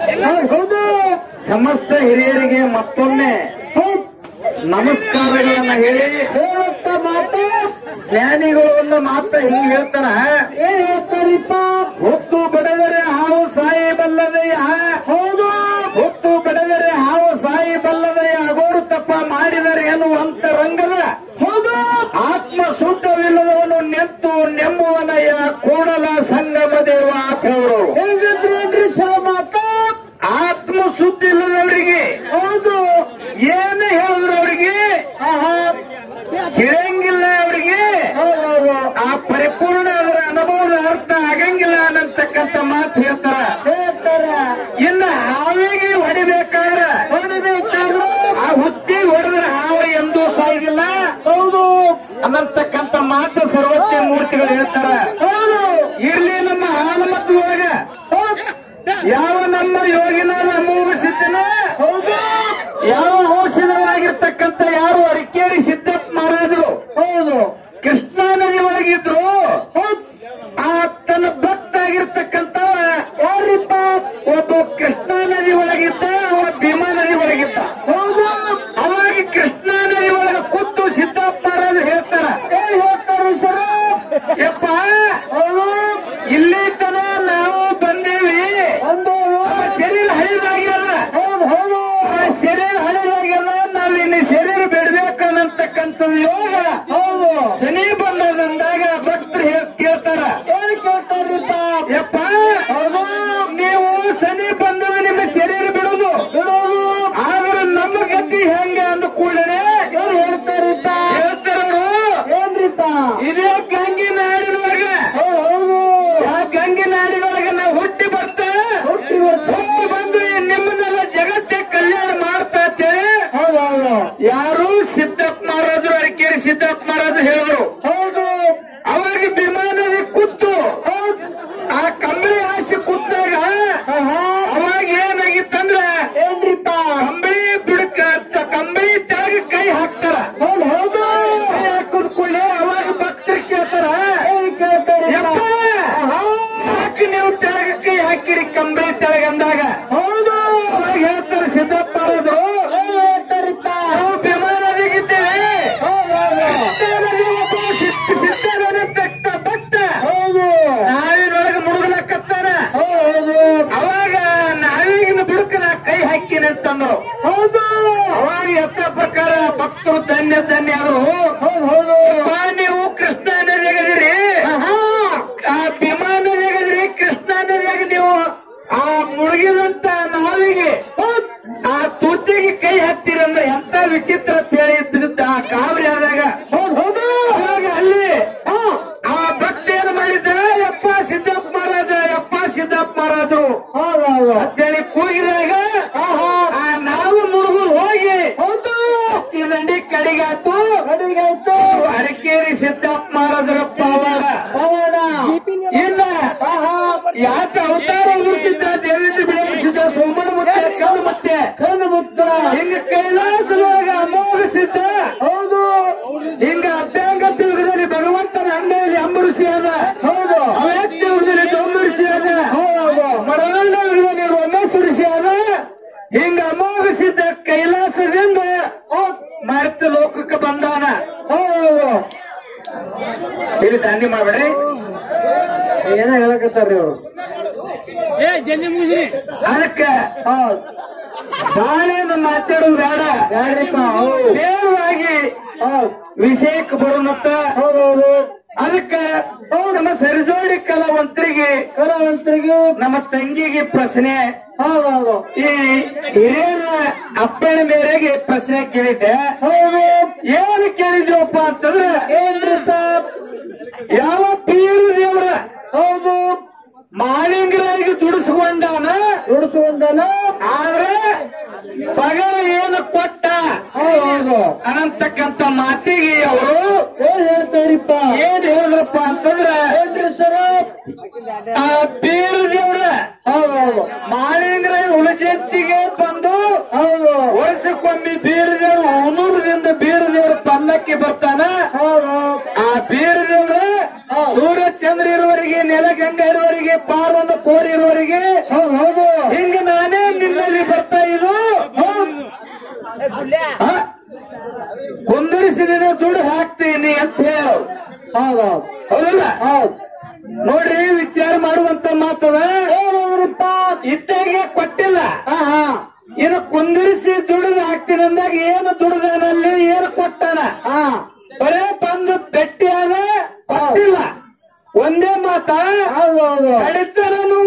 ಹೌದು. ಸಮಸ್ತ ಹಿರಿಯರಿಗೆ ಮತ್ತೊಮ್ಮೆ ನಮಸ್ಕಾರಗಳನ್ನ ಹೇಳಿ ಹೇಳುತ್ತ ಮಾತು ಜ್ಞಾನಿಗಳು ಒಂದು ಮಾತ್ರ ಹಿಂಗ್ ಹೇಳ್ತಾರ? ಹೇಳ್ತಾರಿಪ್ಪ ಹೊತ್ತು ಬಡದರೆ ಹಾವು ಸಾಯಿ ಬಲ್ಲದಯ್ಯ ಹೌದು. ಹೊತ್ತು ಬಡವರೆ ಹಾವು ಸಾಯಿ ಬಲ್ಲದಯ್ಯ ಅಗೋರು ತಪ್ಪ ಮಾಡಿದರೆ ಎನ್ನುವಂತ ರಂಗದ ಹೌದು. ಆತ್ಮ ಸೂಕ್ತವಿಲ್ಲದವನು ನೆತ್ತು ನೆಂಬುವನಯ್ಯ ಕೂಡಲ ಸಂಗಮ ದೇವ ಸುದ್ದಿ ಇಲ್ಲದವರಿಗೆ ಹಿಂಗ ಅಮೋಘಿಸಿದ್ದ ಕೈಲಾಸದಿಂದ ಕೈಲಾಸದಿಂದ ಮರ್ತ ಲೋಕಕ್ಕೆ ಬಂದಾನ. ಓ ಇಲ್ಲಿ ದಾಂಡಿ ಮಾಡಬೇಡಿ ಏನ ಹೇಳಕತ್ತಾರ್ರಿ ಅವರು? ಅದಕ್ಕ ಬಾಳೆಯನ್ನು ಮಾತಾಡೋದು ಬೇಡ. ಬೇಡ್ರಿಪ್ಪ ನೇರವಾಗಿ ವಿಷಯಕ್ಕೆ ಬರೋಣತ್ತ ಹೌದೌದು ಅದಕ್ಕ ನಮ್ಮ ಸರಿಜೋಡಿ ಕಲಾವಂತರಿಗೆ ಕಲಾವಂತರಿಗೆ ನಮ್ಮ ತಂಗಿಗೆ ಪ್ರಶ್ನೆ. ಹೌದೌದು ಈ ಹಿರಿಯರ ಅಪ್ಪನ ಮೇರೆಗೆ ಪ್ರಶ್ನೆ ಕೇಳಿದ್ದೆ. ಹೌದು. ಏನು ಕೇಳಿದ್ರಪ್ಪ ಅಂತಂದ್ರೆ ಏನ್ರಿ ಸರ್? ಯಾವ ಪೀರು ದೇವ್ರ? ಹೌದು. ಮಾಳಿಂಗರಾಗಿ ದುಡಿಸ್ಕೊಂಡಾನ? ದುಡಿಸ್ಕೊಂಡಾನ? ಆದ್ರೆ ಪಗರ ಏನು ಕೊಟ್ಟ? ಅನಂತಕ್ಕಂತ ಮಾತಿಗೆ ಅವರು ಏನ್ ಹೇಳ್ತಾರಿಪ್ಪ? ಏನ್ ಅಂತಂದ್ರೆ ಅಂತಂದ್ರ ಬೀರು ದೇವ್ರ ಹೌದು. ಮಾಳಿಂಗ್ರ ಉಳಜಂತಿಗೆ ಬಂದು ಹೌದು. ವರ್ಷಕ್ಕೊಮ್ಮೆ ಬೀರು ದೇವ್ರು ಹುನೂರದಿಂದ ಬೀರು ದೇವ್ರ ಪಲ್ಲಕ್ಕೆ ಬರ್ತಾನ. ಹೌದು. ಆ ಬೀರು ದೇವ್ರ ಸೂರ್ಯ ಚಂದ್ರ ಇರುವವರಿಗೆ ನೆಲಗಂಗ ಇರುವವರಿಗೆ ಪಾರ್ವನ ಕೋರಿ ಇರುವವರಿಗೆ ಹಾ ಬರೇ ಬಂದು ಭೇಟಿಯಾದ ಕೊಟ್ಟಿಲ್ಲ ಒಂದೇ ಮಾತ. ಕಡಿತನನು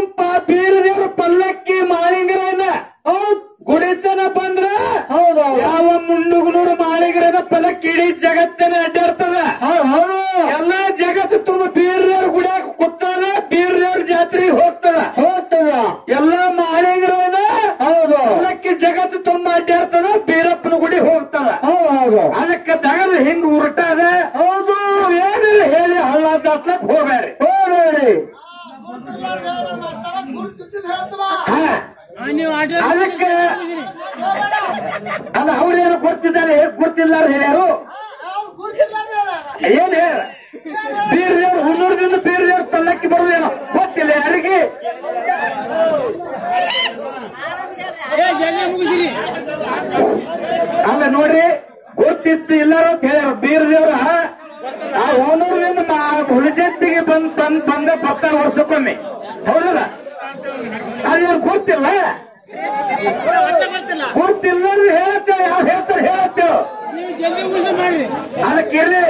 ಬೀರದೇವ್ರ ಪಲ್ಲಕ್ಕಿ ಮಾಳಿಂಗ್ರನ. ಹೌದ್. ಗುಡಿತನ ಬಂದ್ರ ಹೌದು ಯಾವ ಮುಂಡುಗುನೂರು ಮಾಳಿಗ್ರನ ಪಲ್ಲಕ್ಕಿ ಇಡೀ ಜಗತ್ತಿನ ಅಡ್ಡಾಡ್ತದ ಹೌದು ಹೌದು ಎಲ್ಲಾ ಜಗತ್ತು ತುಂಬ ಬೀರದೇವ್ರ ಗುಡಿಯಾಗ ಕೂತಾರ ಬೀರದೇವ್ರ ಜಾತ್ರೆಗೆ ಹೋಗ್ತದ ಹೋಗ್ತದ ಎಲ್ಲಾ ಮಾಳಿಂಗ್ರನ ಹೌದು ಪಲ್ಲಕ್ಕಿ ಜಗತ್ತು ತುಂಬ ಅಡ್ಡಾಡ್ತದ ಬೀರಪ್ಪನ ಗುಡಿ ಹೋಗ್ತದ ಹೌದು ಹೌದು ಅದಕ್ಕೆ ತಗದು ಹಿಂಗ್ ಉರುಟಾದ ಹೌದು ಏನಿಲ್ಲ ಹೇಳಿ ಹಳ್ಳ ದಾಟ್ಲಕ್ ಹೋಗ್ಯಾರಿ ಹೋಗ್ಬೇಡಿ ಹಾ. ಆ, ನೀವು ಆಟ ಅದಕ್ಕೆ ಅಲ್ಲ ಅವ್ರೇನು ಕೊಡ್ತಿಲ್ಲ ಹೇಳ್ಯಾರು? ಏನ್ ಹೇಳ? ಬೀರ್ದೇವ್ರು ಹುನ್ನೂರದಿಂದ ಬೀರ್ದೇವ್ರ ಪಲ್ಲಕ್ಕಿ ಬರುದೇನೋ ಗೊತ್ತಿಲ್ಲ ಯಾರಿಗೆ? ಅಲ್ಲ ನೋಡ್ರಿ ಗೊತ್ತಿತ್ತು ಇಲ್ಲಾರ ಅಂತ ಹೇಳ್ಯಾರ. ಬೀರ್ದೇವ್ರ ಆ ಹುಲಿಜತ್ತಿಗೆ ಬಂದ್ ತಂದ್ ಬಂದ ಪಕ್ಕ ವರ್ಷಕ್ಕೊಮ್ಮೆ ಹೌದಲ್ಲ? ಅದೇನು ಗೊತ್ತಿಲ್ಲ? ಗೊತ್ತಿಲ್ಲ ಹೇಳತ್ತೇವೆ ಯಾವ ಹೇಳ್ತಾರೆ ಅದಕ್ಕೆ ನೀವು ಜಲ್ದಿ ಮುಗಿಸಿ ಮಾಡ್ರಿ ಅದಕ್ಕಿರ್ಲಿ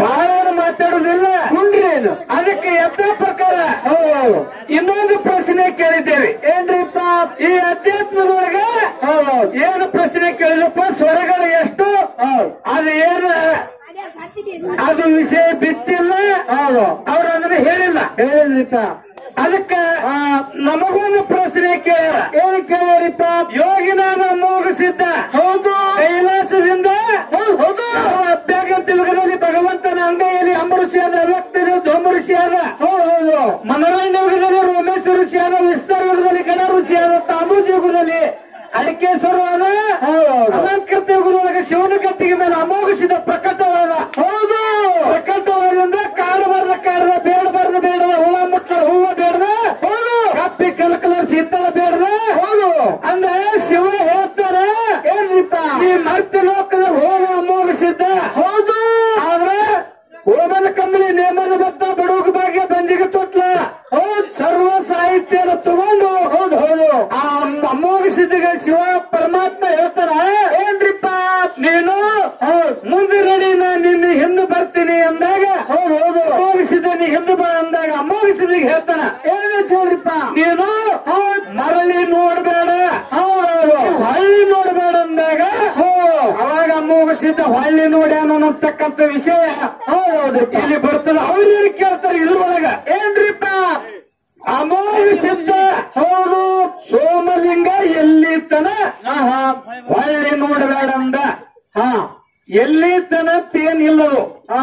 ಬಹಳ ಮಾತಾಡುದಿಲ್ಲ ಉಂಡ್ರಿ ಏನು ಅದಕ್ಕೆ ಯಥಾ ಪ್ರಕಾರ ಹೌದು ಇನ್ನೊಂದು ಪ್ರಶ್ನೆ ಕೇಳಿದ್ದೇವೆ ಏನ್ರಿಪ್ಪ ಈ ಅಧ್ಯಾತ್ಮದೊಳಗ ಹೌದು ಏನು ಪ್ರಶ್ನೆ ಕೇಳಿದಪ್ಪ ಸ್ವರಗಳು ಎಷ್ಟು ಹೌದು ಅದು ಏನು ಅದು ವಿಷಯ ಬಿಚ್ಚಿಲ್ಲ ಹೌದು ಅವ್ರು ಅದನ್ನ ಹೇಳಿಲ್ಲ ಹೇಳಿದ್ರಿಪ್ಪ ಅದಕ್ಕ ನಮಗೊಂದು ಪ್ರಶ್ನೆ ಕೇಳ. ಏನು ಕೇಳಿರಿಪ್ಪ? ಯೋಗಿನಾದ ಮೂಗಿಸಿದ್ದ. ಹೌದು. ಕೈಲಾಸದಿಂದ ಹೌದು ಅಭ್ಯಾಗ ತಿರುಗದಲ್ಲಿ ಭಗವಂತನ ಅಂಗೈಯಲ್ಲಿ ಅಮೃಷಿಯಾದ ವ್ಯಕ್ತಿ ಧೂಮಋಷಿಯಾದ ಆದ ಹೌದು ಮನೋರಂಜ ಯುಗದಲ್ಲಿ ರೋಮೇಶ ಋಷಿಯಾದ ವಿಸ್ತಾರ ಯುಗದಲ್ಲಿ ಗಣ ಋಷಿಯಾದ ತಾಮೂಜ ಯುಗದಲ್ಲಿ ಅಡಿಕೇಶ್ವರವಾದ ಹೌದು ಹೌದು. ಅಲಂಕೃತ ಯುಗದೊಳಗೆ ಶಿವನ ಕತ್ತಿಗೆ ಮೇಲೆ ಕಪ್ಪಿ ಕಲಕಲರ್ ಸಿಗ್ತಾರ ಬೇಡದ ಹೌದು. ಅಂದ್ರೆ ಶಿವ ಹೇಳ್ತಾರೆ ಏನ್ರಿಪ್ಪ? ನೀ ಮರ್ತ್ಯ ಲೋಕದ ಹೋಮ ಅಮೋಘಿಸಿದ್ದ ಹೌದು ಆದ್ರೆ ಹೋಮನ ಕಂಬಳಿ ನೇಮನ ಬತ್ತ ಬಡವಗ ಭಾಗ್ಯ ಬಂದಿಗೆ ತೊಟ್ಲ ಹೌದ್ ಸರ್ವ ಸಾಹಿತ್ಯನ ತಗೊಂಡು ಹೌದು ಹೌದು ಆ ಅಮೋಘಿಸಿದ ಶಿವ ಪರಮಾತ್ಮ ಹೇಳ್ತಾರ ಏನ್ರಿಪ್ಪ ನೀನು ಮುಂದೆ ನಡಿ ನಾ ನಿನ್ನ ಹಿಂದೆ ಬರ್ತೀನಿ ಅಂದಾಗ ಹೌದು ಹೌದು ಅಮೋಘಿಸಿದ ನೀ ಹಿಂದೆ ಬಾ ಅಂದಾಗ ಅಮೋಘಿಸಿದ ಹೇಳ್ತಾನ ಏನಂತ ಹೇಳ್ರಿಪ್ಪ ನೀನು ಮರಳಿ ನೋಡ್ಬೇಡ ಹೌದು ಹೊಳ್ಳಿ ನೋಡ್ಬೇಡ ಅಂದಾಗ ಅಮೋಘಿಸಿದ್ದ ಹೊಳ್ಳಿ ನೋಡಿ ಅನ್ನತಕ್ಕಂಥ ವಿಷಯ ಹೌದು ಇಲ್ಲಿ ಬರ್ತದ. ಅವ್ರೇನು ಕೇಳ್ತಾರೆ ಇದ್ರೊಳಗ? ಏನ್ರಿಪ್ಪ ಅಮೋಘಿಸಿದ್ದ ಹೌದು. ಸೋಮಲಿಂಗ ಎಲ್ಲಿ ತನ ಹೊಳ್ಳಿ ನೋಡಬೇಡ ಅಂದ ಹಾ. ಎಲ್ಲಿ ತನ ಏನಿಲ್ಲದು. ಹಾ.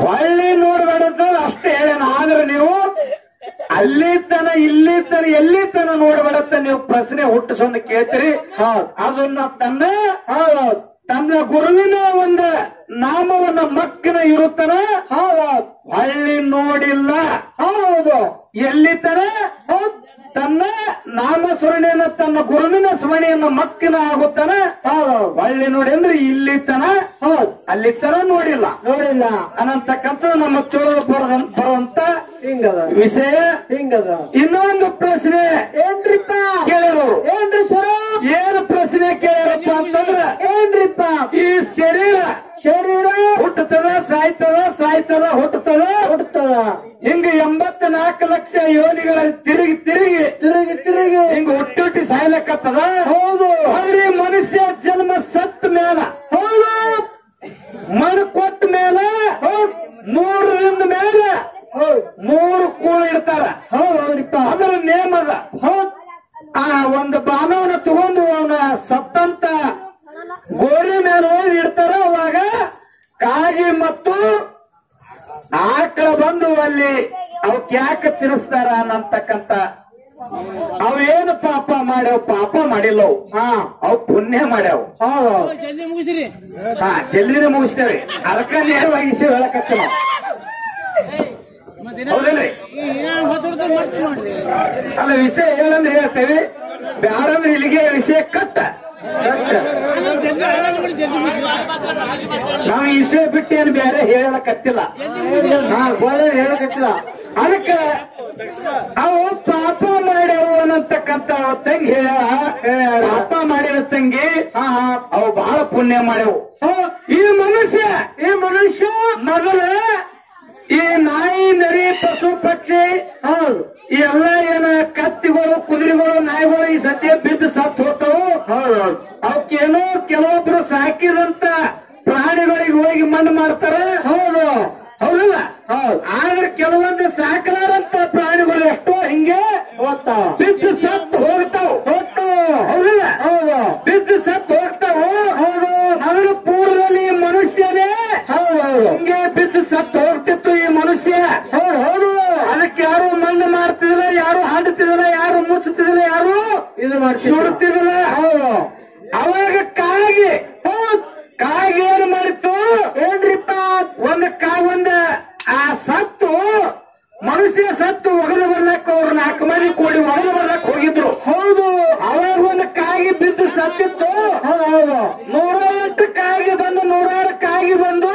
ಹೊಳ್ಳಿ ನೋಡಬೇಡ ಅಂತ ಅಷ್ಟೇ ಹೇಳೇನ. ಆದ್ರೆ ನೀವು ಅಲ್ಲಿ ತನ ಇಲ್ಲಿ ತನ ಎಲ್ಲಿ ತನ ನೋಡಬೇಡತ್ತ ನೀವು ಪ್ರಶ್ನೆ ಹುಟ್ಟಿಸೊಂದು ಕೇಳ್ತೀರಿ. ಅದನ್ನ ತನ್ನ ಹೌದು ತನ್ನ ಗುರುವಿನ ಒಂದು ನಾಮವನ್ನ ಮಕ್ಕನ ಇರುತ್ತನ? ಹಳ್ಳಿ ನೋಡಿಲ್ಲ. ಹೌದು. ಎಲ್ಲಿ ತನ ತನ್ನ ನಾಮ ಸ್ಮರಣೆಯನ್ನ ತನ್ನ ಗುರುವಿನ ಸ್ಮರಣೆಯನ್ನ ಮಕ್ಕಿನ ಆಗುತ್ತಾನ? ಒಳ್ಳೆ ನೋಡಿ ಅಂದ್ರೆ ಇಲ್ಲಿತನ ಹೌದು. ಅಲ್ಲಿ ತರ ನೋಡಿಲ್ಲ. ನೋಡಿಲ್ಲ. ಅನಂತಕ್ಕಂಥ ನಮ್ಮ ತಿಳಿದು ಬರುವಂತ ಹಿಂಗದ? ವಿಷಯ. ಹಿಂಗದ? ಇನ್ನೊಂದು ಪ್ರಶ್ನೆ. ಏನ್ರಿಪ್ಪ? ಕೇಳೋ ಏನ್ರಿ ಸರ? ಏನು ಪ್ರಶ್ನೆ ಕೇಳಿರಪ್ಪ ಅಂತಂದ್ರ ಏನ್ರಿಪ್ಪ? ಈ ಶರೀರ. ಶರೀರ. ಹುಟ್ಟುತ್ತದ ಸಾಯ್ತದ ಸಾಯ್ತದ ಹುಟ್ಟುತ್ತದ. ಹುಟ್ಟುತ್ತದ. ಹಿಂಗ ಎಂಬತ್ ನಾಲ್ಕು ಲಕ್ಷ ಯೋನಿಗಳ ತಿರುಗಿ ತಿರುಗಿ. ತಿರುಗಿ ತಿರುಗಿ. ಹಿಂಗ ಹುಟ್ಟಿ ಹುಟ್ಟಿ ಸಾಯ್ಲಕ್ಕತ್ತದ? ಹೌದು. ಅಲ್ಲಿ ಮನುಷ್ಯ ಜನ್ಮ ಸತ್ತ ಮೇಲ. ಹೌದು. ಮಣ್ಣು ಕೊಟ್ಟ ಮೇಲೆ. ಮೂರರಿಂದ ಮೇಲೆ. ಮೂರು ಕೂಳು ಇಡ್ತಾರ. ಹೌದ್ರಿಪ್ಪ ಅದರ ನೇಮ ಅದ. ಹೌದ್. ಆ ಒಂದು ಬಾಣವನ್ನ ತಗೊಂಡು ಅವನ ಸತ್ತಂತ ಗೋರಿ ಮೇಲೆ ಹೋಗಿ ಇಡ್ತಾರ. ಅವಾಗ ಕಾಗಿ ಮತ್ತು ಆಕಳ ಬಂದು ಅಲ್ಲಿ ಅವಕ್ ಯಾಕೆ ತಿನ್ನಿಸ್ತಾರ ಅನ್ನತಕ್ಕಂತ ಅವೇನು ಪಾಪ ಮಾಡ್ಯಾವ ಪಾಪ ಮಾಡಿಲ್ಲವು. ಹಾ. ಅವು ಪುಣ್ಯ ಮಾಡ್ಯಾವ. ಹೌದು. ಜಲ್ದಿ ಮುಗಿಸಿರಿ. ಹಾ ಜಲ್ಲಿನ ಮುಗಿಸ್ತೇವೆ. ಅದಕ್ಕ ನೇರವಾಗಿ ಹೇಳಕತ್ತ ಹೌದಿಲ್ರಿ ಅಲ್ಲ ವಿಷಯ ಏನಂದ್ರೆ ಹೇಳ್ತೇವೆ ಬ್ಯಾಡಂದ್ರೆ ಇಲ್ಲಿಗೆ ವಿಷಯ ಕಟ್ಟ. ಜಲ್ದಿ ಇಷ್ಟೇ ಏನು ಬೇರೆ ಹೇಳಕತ್ತಿಲ್ಲ. ನಾ ಬೇರೆ ಹೇಳಕತ್ತಿಲ್ಲ. ಅದಕ್ಕೆ ಅವು ಪಾಪ ಮಾಡ್ಯವು ಅನ್ನತಕ್ಕಂತ ತಂಗಿ ಪಾಪ ಮಾಡಿದ ತಂಗಿ, ಹಾ ಹಾ, ಅವು ಬಹಳ ಪುಣ್ಯ ಮಾಡ್ಯವು. ಈ ಮನುಷ್ಯ ಈ ಮನುಷ್ಯ ಮೊದಲ ಈ ನಾಯಿ, ನರಿ, ಪಶು, ಪಕ್ಷಿ, ಹೌದು. ಈ ಎಲ್ಲ ಏನ ಕತ್ತಿಗಳು, ಕುದುರೆಗಳು, ನಾಯಿಗಳು ಈ ಸತ್ಯ ಬಿದ್ದು ಸತ್ತು ಹೋಗ್ತಾವು? ಹೌದೌದು ಅವಕ್ಕೇನೋ ಕೆಲವೊಬ್ರು ಸಾಕಿದಂತ ಪ್ರಾಣಿಗಳಿಗೆ ಹೋಗಿ ಮಣ್ಣು ಮಾಡ್ತಾರ ಹೌದು. ಹೌದಲ್ಲ? ಹೌದು. ಆದ್ರೆ ಕೆಲವೊಂದು ಸಾಕಲಾರಂತ ಪ್ರಾಣಿಗಳು ಎಷ್ಟೋ ಹಿಂಗೆ ಹೋಗ್ತಾವ. ಬಿದ್ದು ಸತ್ತು ಹೋಗ್ತಾವ ಹೋಗ್ತಾವ ಹೌದಲ್ಲ ಹೌದು ಬಿದ್ದು ಸತ್ತು ಹೋಗ್ತಾವ ಹೌದು ಅದರ ಪೂರ್ವದಲ್ಲಿ ಮನುಷ್ಯನೇ ಹೌದು ಹಿಂಗೆ ಬಿದ್ದು ಸತ್ತು ಹೋಗ್ತಿತ್ತು ಈ ಮನುಷ್ಯ ಹೌದು ಹೌದು ಅದಕ್ಕೆ ಯಾರು ಮಣ್ಣು ಮಾಡ್ತಿದಿಲ್ಲ ಯಾರು ಹಾಡುತ್ತಿದಿಲ್ಲ ಯಾರು ಮುಚ್ಚುತ್ತಿದಿಲ್ಲ ಯಾರು ಇದು ಸುಡುತ್ತಿದಿಲ್ಲ ಹೌದು ಅವಾಗ ಕಾಗಿ ಹೌದ್, ಕಾಗಿ ಏನು ಮಾಡಿತ್ತು ಏನ್ರಿಪ್ಪ ಒಂದು ಕಾ ಒಂದ ಆ ಸತ್ತು ಮನುಷ್ಯ ಸತ್ತು ಒಗದು ಬರ್ಲಕ್ಕ ಅವ್ರು ನಾಲ್ಕು ಮಂದಿ ಕೂಡಿ ಒಗದು ಬರ್ಲಕ್ ಹೋಗಿದ್ರು ಹೌದು ಅವಾಗ ಒಂದು ಕಾಗಿ ಬಿದ್ದು ಸತ್ತಿತ್ತು ಹೌದು ಹೌದು ನೂರ ಎಂಟು ಕಾಗಿ ಬಂದು ನೂರಾರು ಕಾಗಿ ಬಂದು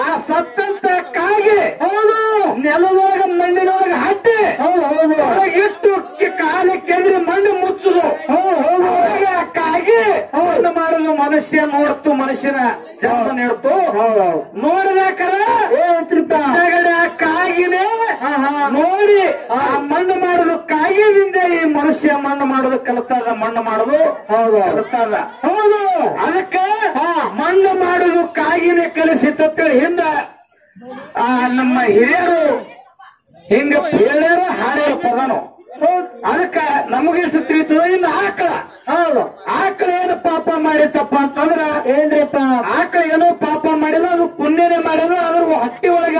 ಆ ಸತ್ತಂತ ಕಾಗಿ ಹೌದು ನೆಲದೊಳಗ ಮಣ್ಣಿನೊಳಗ ಹಟ್ಟಿ ಹೌದು ಹೌದು ಇಟ್ಟು ಕಾಲಿ ಕೆದ್ರಿ ಮಣ್ಣು ಮುಚ್ಚುದು ಹೌದು ಹೌದು ಅವಾಗ ಆ ಕಾಗಿ ಮಣ್ಣು ಮಾಡುದು ಮನುಷ್ಯ ನೋಡ್ತು ಮನುಷ್ಯನ ಜನ್ಮ ನೀಡ್ತು ನೋಡ್ಬೇಕಾರ ಕೆಳಗಡೆ ಆ ಕಾಗಿನೇ ನೋಡಿ ಆ ಮಣ್ಣು ಮಾಡುದು ಕಾಗಿನಿಂದ ಈ ಮನುಷ್ಯ ಮಣ್ಣು ಮಾಡುದು ಕಲಿತದ ಮಣ್ಣು ಮಾಡುದು. ಹೌದು. ಕಲಿತದ ಹೌದು. ಅದಕ್ಕೆ ಮಣ್ಣು ಮಾಡುದು ಕಾಗಿನೇ ಕಲಿಸಿತ್ತಂತೇಳಿ ಹಿಂದ ಆ ನಮ್ಮ ಹಿರಿಯರು ಹಿಂಗ ಹೇಳ್ಯಾರ ಹಾಡ್ಯಾರ ಪದನು ಅದಕ್ಕ ನಮಗೆ ಸುತ್ತಿತ್ತು ಇನ್ನು ಆಕಳ. ಹೌದು. ಆಕಳ ಏನು ಪಾಪ ಮಾಡಿತ್ತಪ್ಪ ಅಂತಂದ್ರ ಏನ್ರಿಪ್ಪ? ಆಕಳ ಏನೋ ಪಾಪ ಮಾಡಿಲ್ಲ ಅದು ಪುಣ್ಯನೇ ಮಾಡಿಲ್ಲ ಅದ್ರ ಹಟ್ಟಿ ಒಳಗ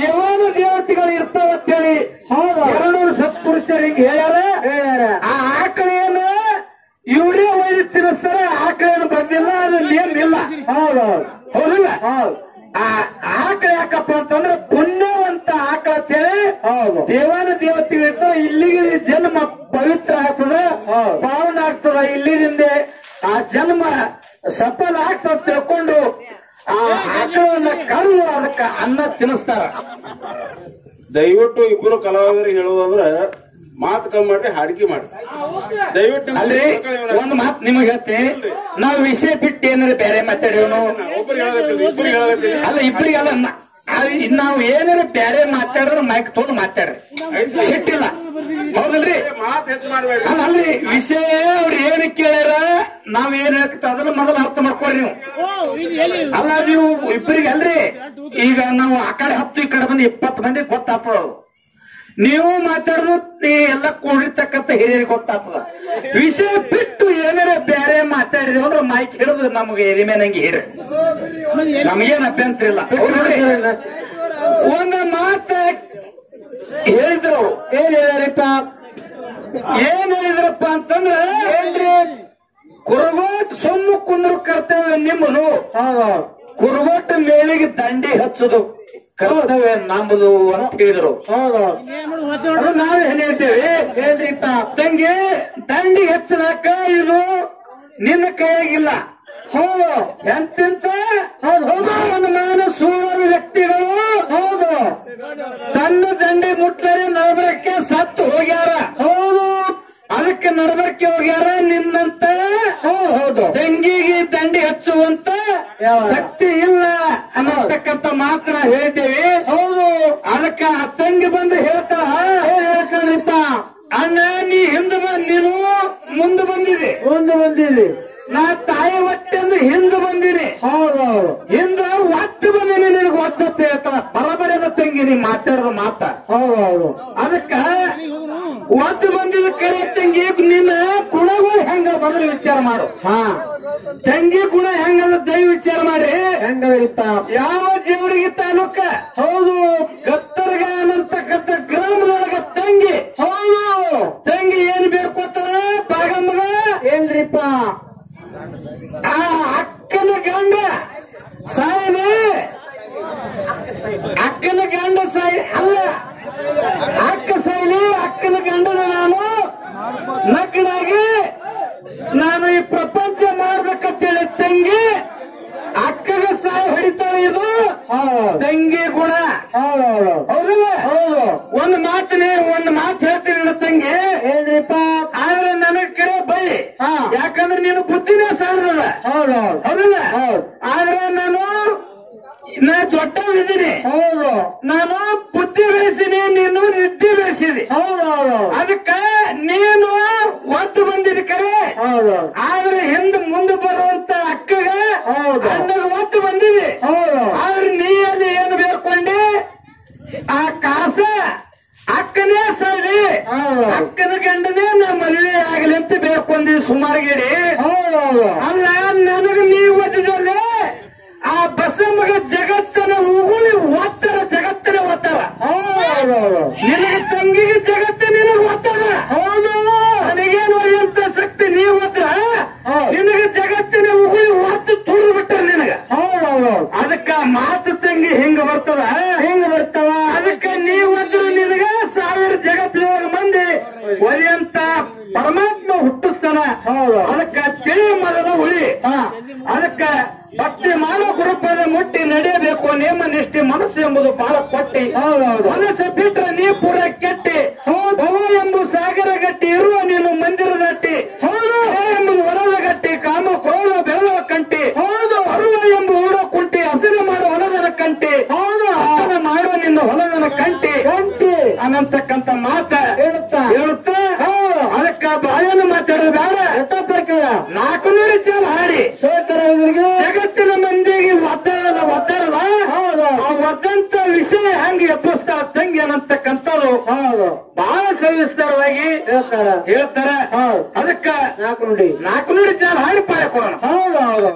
ದೇವಾನು ದೇವತೆಗಳು ಇರ್ತಾವ ಅಂತೇಳಿ ಎರಡು ಸತ್ಪುರುಷರು ಹಿಂಗ ಹೇಳ್ಯಾರ. ಹೇಳ್ಯಾರ. ಆ ಆಕಳ ಏನು ಇವರೇ ಒಯ್ದು ತಿನ್ನಿಸ್ತಾರೆ ಆಕಳ ಏನು ಬಂದಿಲ್ಲ ಅದು ಏನಿಲ್ಲ ಇಲ್ಲ. ಹೌದು ಹೌದಿಲ್ಲ? ಹೌದು. ಆ ಆಕಳ ಯಾಕಪ್ಪ ಅಂತಂದ್ರೆ ಪುಣ್ಯವಂತ ಆಕಳ ಅಂತೇಳಿ ದೇವಾನು ದೇವತೆಗಳು ಇರ್ತಾರೆ ಇಲ್ಲಿಗೆ ಜನ್ಮ ಪವಿತ್ರ ಆಗ್ತದ ಪಾವನ ಇಲ್ಲಿಂದ ಆ ಜನ್ಮ ಸಫಲ ಆಗ್ತದ ತಿಳ್ಕೊಂಡು ಆ ಆಕಳವನ್ನ ಕರು ಅದಕ್ಕ ಅನ್ನ ತಿನ್ನಿಸ್ತಾರ. ದಯವಿಟ್ಟು ಇಬ್ಬರು ಕಲಾವಿದರಿಗೆ ಹೇಳೋದಂದ್ರ ಮಾತು ಕಮ್ಮಿ ಮಾಡ್ರಿ ಹಾಡಿಕೆ ಮಾಡ್ರಿ. ದಯವಿಟ್ಟು ಅಲ್ರಿ ಒಂದ್ ಮಾತು ನಿಮಗೆ ಹೇಳ್ತೀನಿ. ನಾವು ವಿಷಯ ಬಿಟ್ಟು ಏನಾರ ಬೇರೆ ಮಾತಾಡೇವನು ಅಲ್ಲ ಇಬ್ಬರಿಗಲ್ಲ ನಾವು ಏನಾರ ಬೇರೆ ಮಾತಾಡಿದ್ರೆ ಮೈಕ್ ತೊಗೊಂಡು ಮಾತಾಡ್ರಿ. ಸಿಟ್ಟಿಲ್ಲ. ಹೌದಲ್ರಿ? ಮಾತು ಹೆಚ್ಚು ಅಲ್ರಿ ವಿಷಯ ಅವ್ರು ಏನ್ ಕೇಳ್ಯಾರ ನಾವ್ ಏನ್ ಹೇಳ್ತೀವಿ ಅದನ್ನ ಮೊದಲು ಅರ್ಥ ಮಾಡ್ಕೊಳ್ರಿ ನೀವು. ಅಲ್ಲ ನೀವು ಇಬ್ಬರಿಗೆ ಅಲ್ರಿ ಈಗ ನಾವು ಆ ಕಡೆ ಹತ್ತು ಈ ಕಡೆ ಬಂದು ಇಪ್ಪತ್ತು ಮಂದಿ ಗೊತ್ತಾಗ್ತದ. ನೀವು ಮಾತಾಡೋದು ನೀ ಎಲ್ಲ ಕೂಡಿರ್ತಕ್ಕಂಥ ಹಿರಿಯರಿಗೆ ಗೊತ್ತಾಗ್ತದ. ವಿಷಯ ಬಿಟ್ಟು ಏನಾರ ಬೇರೆ ಮಾತಾಡಿದ್ರು ಅಂದ್ರೆ ಮೈಕ್ ಹಿಡಿದ್ರೆ ನಮ್ಗೆ ಎದಿಮೆ ನಂಗೆ ಹಿರಿ. ನಮ್ಗೇನು ಅಭ್ಯಂತರ ಇಲ್ಲ. ಒಂದ ಹೇಳಿದ್ರು. ಏನ್ ಹೇಳಿದ್ರಪ್ಪ? ಏನ್ ಹೇಳಿದ್ರಪ್ಪ ಅಂತಂದ್ರೆ ಹೇಳ್ರಿ ಕುರುಗೋಟ್ ಸೊಮ್ಮು ಕುಂದ್ರು ಕರ್ತವ್ಯ ನಿಮ್ಮನು ಕುರುಗೋಟ್ ಮೇಲಿಗೆ ದಂಡಿ ಹಚ್ಚುದು. ಕರ್ತವ್ಯ ನಮ್ದು ಅಂತ ಹೇಳಿದ್ರು. ನಾವು ಏನ್ ಹೇಳ್ತೇವೆ. ಹೇಳ್ರಿ ತಂಗಿ ದಂಡಿ ಹೆಚ್ಚಲಾಕ ಇದು ನಿನ್ನ ಕೈಯಾಗಿಲ್ಲ. ಹೋ ಎಂತ ಹೌದು. ಹೌದು ಅನುಮಾನ ಸುಳ್ಳು ವ್ಯಕ್ತಿಗಳು ಹೌದು ತನ್ನ ದಂಡಿ ಮುಟ್ಲರೆ ನಡಬರಕ್ಕೆ ಸತ್ತು ಹೋಗ್ಯಾರ ಹೌದು ಅದಕ್ಕೆ ನಡಬರಕ್ಕೆ ಹೋಗ್ಯಾರ ನಿನ್ನಂತ ಹೌದು ತಂಗಿಗೆ ದಂಡಿ ಹಚ್ಚುವಂತ ಶಕ್ತಿ ಇಲ್ಲ ಅನ್ನತಕ್ಕಂತ ಮಾತ್ರ ಹೇಳ್ತೇವೆ ಹೌದು ಅದಕ್ಕ ಆ ತಂಗಿ ಬಂದು ಹೇಳ್ತಾ ಹೇಳ್ತಾರಿಪ್ಪ ಅಣ್ಣ ನೀ ಹಿಂದೆ ಬಂದ್ ನೀನು ಮುಂದೆ ಬಂದಿದೆ ಮುಂದೆ ಬಂದಿದೆ ನಾ ತಾಯಿ ಹೊಟ್ಟೆಂದು ಹಿಂದೆ ಬಂದಿನಿ ಹೌದು ಹಿಂದ ಒಟ್ಟು ಬಂದಿನಿ ನಿನಗೆ ಒತ್ತಪ್ಪ ಹೇಳ್ತಾರ ತಂಗಿ ನೀ ಮಾತಾಡದ ಮಾತ. ಹೌದು ಅದಕ್ಕ ಒತ್ತು ಬಂದಿದ ಕಡೆ ತಂಗಿ ನಿನ್ನ ಗುಣಗಳು ಹೆಂಗ ಬಂದ್ರೆ ವಿಚಾರ ಮಾಡು. ಹಾ. ತಂಗಿ ಗುಣ ಹೆಂಗದ ದಯ ವಿಚಾರ ಮಾಡಿ ಹೆಂಗಪ್ಪ ಯಾವ ಜೀವರಿಗೆ ತಾಲೂಕ? ಹೌದು. ಗತ್ತರ್ಗ ಅನ್ನತಕ್ಕಂಥ ಗ್ರಾಮದೊಳಗ ತಂಗಿ. ಹೌದು. ತಂಗಿ ಏನ್ ಬೇಡ್ಕೋತಾರ ಬಾಗಮ್ಮಗ ಏನ್ರಿಪ್ಪ? ಆ ಅಕ್ಕನ ಗಂಡ. ಸಾಯನೆ ಅಕ್ಕನ ಗಂಡ ಸಾಯಿ ಅಲ್ಲ ಅಕ್ಕ ಸಾಯಲಿ ಅಕ್ಕನ ಗಂಡನ ನಾನು ನಗ್ನಾಗಿ ನಾನು ಈ ಪ್ರಪಂಚ ಹೌದು ಹೌದಲ್ಲ ಹೌದು. ಆದ್ರೆ ನಾನು ನಾ ದೊಡ್ಡವಿದ್ದೀನಿ ಹೌದು ನಾನು ಬುದ್ಧಿ ಬೆಳೆಸಿನಿ ನೀನು ನಿದ್ದೆ ಬೆಳೆಸಿದಿ ಹೌದು ಹೌದು ಅದಕ್ಕ ನೀನು ಒತ್ತು ಬಂದಿದ್ ಕರೆ. ಹೌದು. ಆದ್ರೆ ಹಿಂದ್ ಮುಂದೆ ಬರುವಂತ ಅಕ್ಕಗ ಹೌದು. ಒದ್ದು ಒತ್ತು ಬಂದಿದೆ ಆದ್ರೆ ನೀ ಅಲ್ಲಿ ಏನು ಬೇಡ್ಕೊಂಡೆ? ಆ ಕಾಸ ಅಕ್ಕನೇ ಸರಿ. ಅಕ್ಕನ ಗಂಡನೇ ನಾ ಮದುವೆ ಆಗಲಿ ಅಂತ ಬೇಡ್ಕೊಂಡಿ ಸುಮಾರು ಗಿಡಿ ಅಲ್ಲ ನನಗ ನೀ ಓದಿದಲ್ಲಿ ಆ ಬಸಮ್ಮಗ ಜಗತ್ತನ ಉಗುಳಿ ಓದ್ತಾರ ಜಗತ್ತನ ಓದ್ತಾರ ನಿನಗೆ ತಂಗಿಗೆ ಜಗತ್ತ ನಿನಗೆ ಓದ್ತಾರ ಹೌದು. ನನಗೇನು ಅಂತ ಶಕ್ತಿ ನೀವು ಒತ್ತರ. ನಿನಗೆ ಜಗತ್ತಿನ ಉಗುಳಿ ಓದ್ದು ತುಳಿದು ಬಿಟ್ಟಾರ ನಿನಗ ಹೌದು ಹೌದು ಅದಕ್ಕ ಮಾತು ತಂಗಿ ಹಿಂಗ ಬರ್ತದ ಹೆಂಗ್ ಬರ್ತಾವ ಅದಕ್ಕ ನೀ ಓದ್ರು ನಿನಗ ಸಾವಿರ ಜಗತ್ತಿನೊಳಗ ಮಂದಿ ಒಲಿಯಂತ ಪರಮಾತ್ಮ ಹುಟ್ಟಿಸ್ತಾನ ಹೌದು. ಅದಕ್ಕ ತಿಳಿ ಮರದ ಹುಳಿ ಹಾ. ಅದಕ್ಕ ಭಕ್ತಿ ಮಾಡೋ ಗುರುಪದ ಮುಟ್ಟಿ ನಡೆಯಬೇಕು ನೇಮ ನಿಷ್ಠೆ ಮನಸ್ಸು ಎಂಬುದು ಬಹಳ ಕೊಟ್ಟಿ ಹೌದು ಹೌದು ಮನಸ್ಸು ಬಿಟ್ರೆ ನೀ ಪೂರ ಕೆಟ್ಟಿ ಭವ ಎಂಬು ಸಾಗರ ಗಟ್ಟಿ ಇರುವ ನೀನು ಮಂದಿರ ಗಟ್ಟಿ ಹೌದು ಹೇ ಎಂಬುದು ವರದ ಗಟ್ಟಿ ಕಾಮ ಕ್ರೋಧ ಬೆರಳುವ ಕಂಟಿ ಹೌದು ಅರುವ ಎಂಬು ಊರ ಕುಂಟಿ ಹಸಿರು ಮಾಡುವ ಹೊಲದನ ಕಂಟಿ ಹೌದು ಹಸನ ಮಾಡುವ ನಿನ್ನ ಹೊಲದನ ಕಂಟಿ ಅನ್ನಂತಕ್ಕಂತ ಮಾತ ಹೇಳುತ್ತ? ಹೇಳುತ್ತಾ? ಹೌದು. ಅದಕ್ಕ ಬಾಳೆಯನ್ನು ಮಾತಾಡೋದು ಬೇಡ. ಪ್ರಕಾರ? ನಾಲ್ಕು ನೂರು ಚಾಲ ಹಾಡಿ ಅವರಿಗೆ? ಜಗತ್ತಿನ ಮಂದಿಗೆ ಒದ್ದಾಡಲ್ಲ ಒದ್ದಾಡಲ್ಲ ಹೌದು. ಆ ಒದ್ದಂತ ವಿಷಯ ಹಂಗೆ ಎಬ್ಬಿಸ್ತಾ ತಂಗಿ ಅನ್ನತಕ್ಕಂಥದ್ದು. ಹೌದು. ಬಹಳ ಸವಿಸ್ತಾರವಾಗಿ ಹೇಳ್ತಾರ. ಹೇಳ್ತಾರ. ಹೌದು. ಅದಕ್ಕ ನಾಲ್ಕು ನುಡಿ ನಾಲ್ಕು ನೂರು ಚಾಲ ಹಾಡಿ ಹೌದು ಕೊಡೋಣ